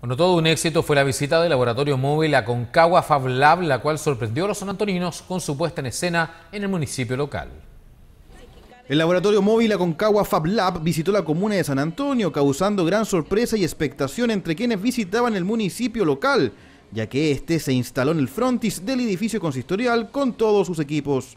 Bueno, todo un éxito fue la visita del laboratorio móvil a Concagua Fab Lab, la cual sorprendió a los sanantoninos con su puesta en escena en el municipio local. El laboratorio móvil Aconcagua Fab Lab visitó la comuna de San Antonio, causando gran sorpresa y expectación entre quienes visitaban el municipio local, ya que este se instaló en el frontis del edificio consistorial con todos sus equipos.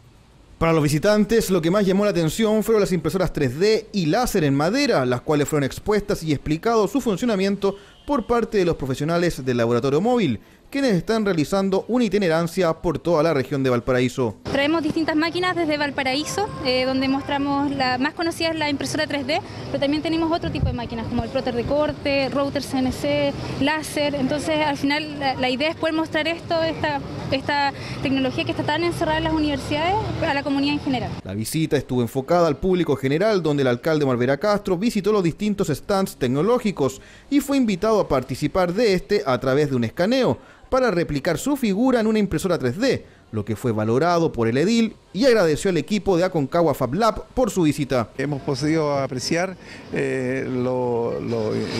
Para los visitantes, lo que más llamó la atención fueron las impresoras 3D y láser en madera, las cuales fueron expuestas y explicado su funcionamiento por parte de los profesionales del laboratorio móvil, quienes están realizando una itinerancia por toda la región de Valparaíso. Traemos distintas máquinas desde Valparaíso, eh, donde mostramos la más conocida es la impresora 3D, pero también tenemos otro tipo de máquinas como el plotter de corte, router CNC, láser. Entonces, al final, la, idea es poder mostrar esto, esta, esta tecnología que está tan encerrada en las universidades, a la comunidad en general. La visita estuvo enfocada al público general, donde el alcalde Marvera Castro visitó los distintos stands tecnológicos y fue invitado a participar de este a través de un escaneo para replicar su figura en una impresora 3D, lo que fue valorado por el edil y agradeció al equipo de Aconcagua Fab Lab por su visita. Hemos podido apreciar eh, lo,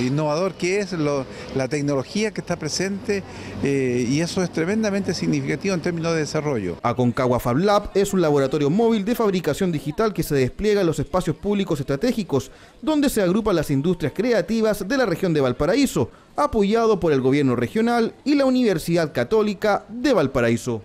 innovador que es, la tecnología que está presente eh, y eso es tremendamente significativo en términos de desarrollo. Aconcagua Fab Lab es un laboratorio móvil de fabricación digital que se despliega en los espacios públicos estratégicos, donde se agrupan las industrias creativas de la región de Valparaíso, apoyado por el gobierno regional y la Universidad Católica de Valparaíso.